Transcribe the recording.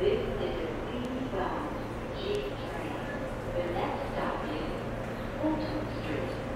G train. The next stop is Fulton Street.